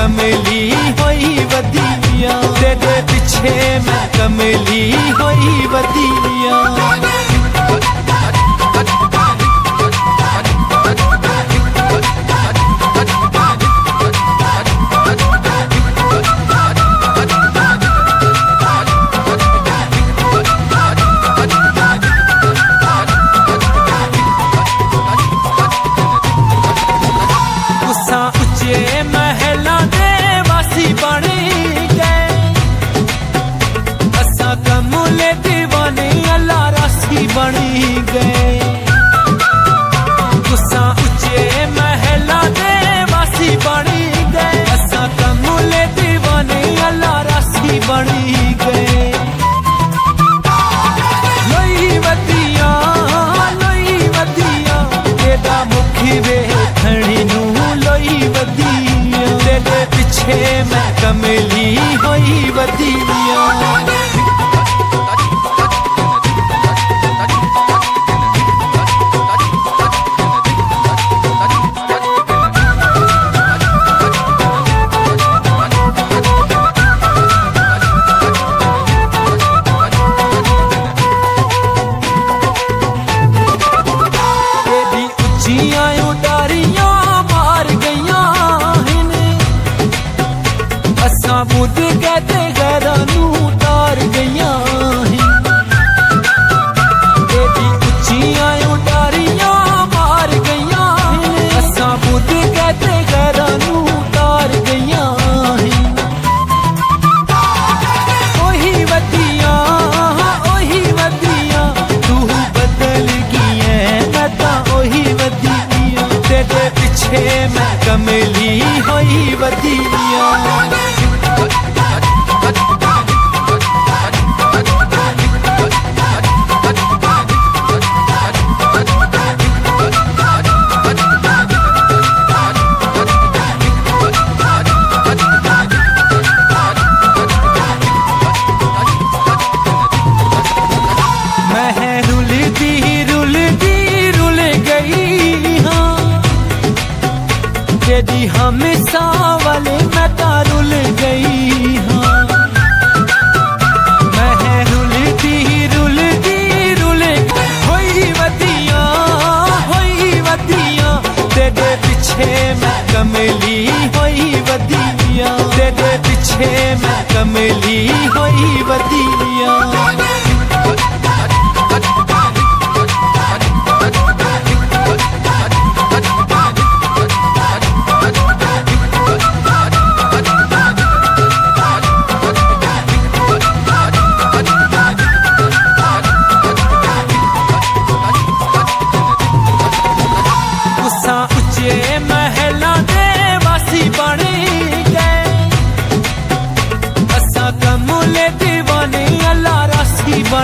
कमली होई बदिया तेरे पीछे मैं कमली होई बदिया बनी गए लई वदिया लई वदिया तेरा मुखी वे खड़ी नू लई वदिया तेरे पीछे मैं कमली होई वदिया हे मैं कमली होई वतिया कमली होई बदिया तेरे पीछे मैं कमली होई बदिया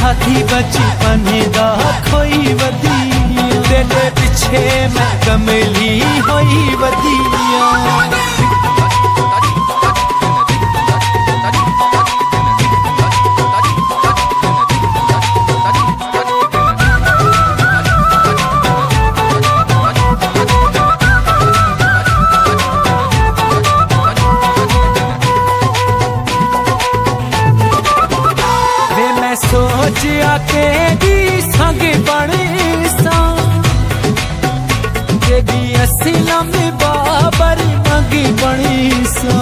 साथी बचपन दा खोई वदी तेरे पिछे मैं कमली होई वदिया। जिया के दी संग बने सा। जेदी असी असलम बाबर मंगी बनी सा।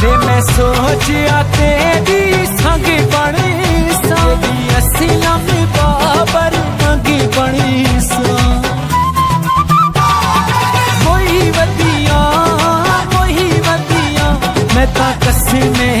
दे मैं सोचिया के दी संग बने सा। जेदी असी असलम बाबर मंगी बनी सा। कोई वदिया कोई वदिया, मैं ता कसी में